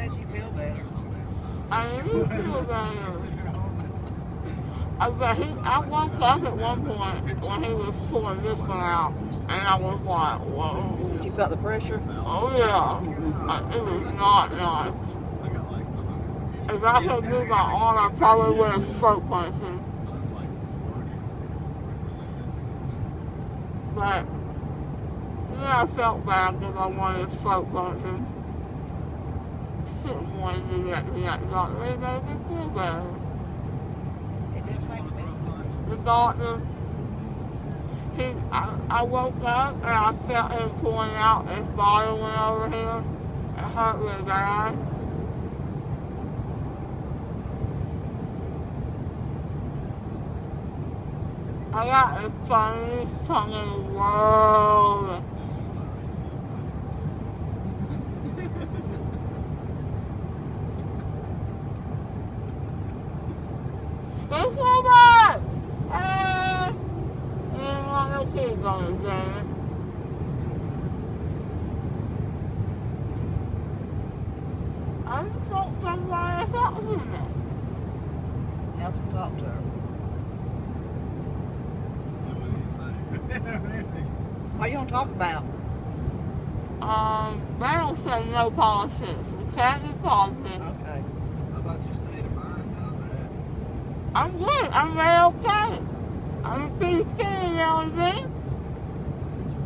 glad you feel better. I do feel better. I, but he, I woke up at one point when he was pulling this one out, and I was like, whoa. You felt the pressure? Oh yeah. Uh, It was not nice. If I could move my arm, I probably would have throat punched him. But yeah, I felt bad because I wanted to throat punch him. Shouldn't want to do that to that doctor. It made me feel bad. It did. The doctor, he, I, I woke up and I felt him pulling out his bottle went over here. It hurt really bad. I got the funniest tongue in the world. This woman! Hey! Ain't want no kids on this thing. I thought somebody else in there. Nelson talked to her. What do you want to talk about? Um, they don't say no politics. We can't do politics. Okay. How about your state of mind? How's that? I'm good. I'm very okay. I'm a piece of skinny jelly bean.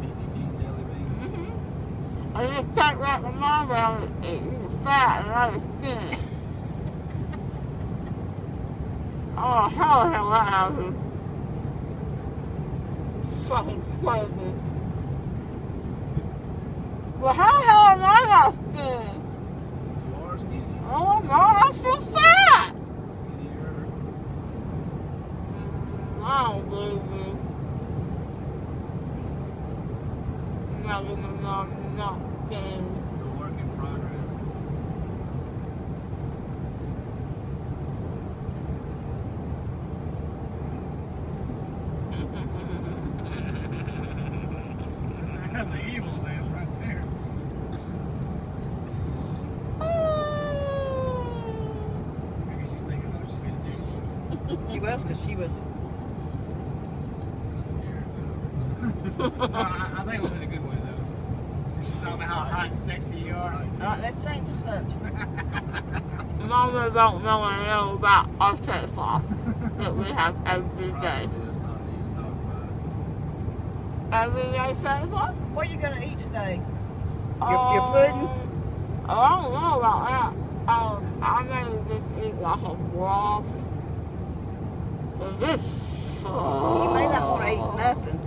Peachy keen jelly? Mm-hmm. I just can't wrap my mind around it. It- It's fat and I was skinny. oh, the hell that happened. Fucking crazy. Well, how the hell am I not skinny? You are skinny. Oh my god, I'm so fat! Skinnier. Mm, I don't believe you. No, no, no, no, not skinny. It's a work in progress. That's the evil laugh right there. Maybe she's thinking what she's gonna do. She was because she was. I'm scared. I, I think it was in a good way though. She's talking about how hot and sexy you are. Uh, let's change the subject. Mama don't know anything about our sex life that we have every day. Every day sex life? What are you going to eat today? Your, your pudding? Um, I don't know about that. Um, I may just eat like a broth. Is this You may not want to eat nothing,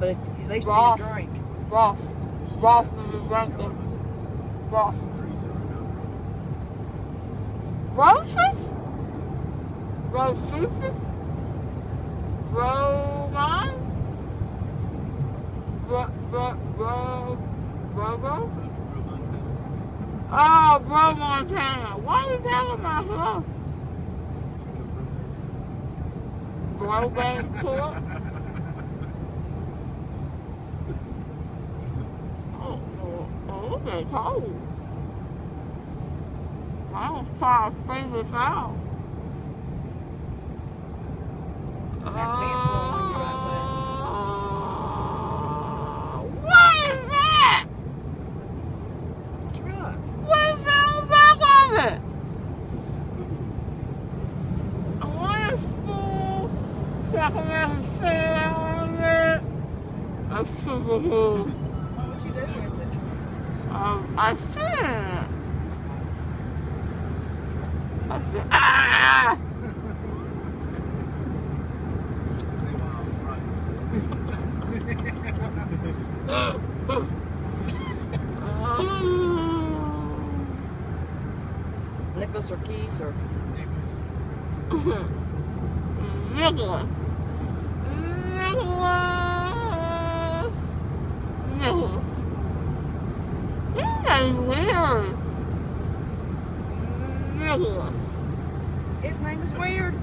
but at least Broth. you drink. broth? Drinking. Broth. Roses? Roses? Romine? Bro, bro, bro, bro, bro? Oh, bro, Montana. Why are you telling my stuff? Bro, bank tour? Oh, oh, okay, cold. I don't five fingers out. That man's blowing on you Uh, What is that? It's a truck. What is that on the back of it? I want a spoon so I can make a sail on it. Super. Um, I it. I see. Ah! See why I was right. Nicholas or Keys or Nicholas. Nicholas. Nicholas. His name's weird. Nicholas. his name is weird.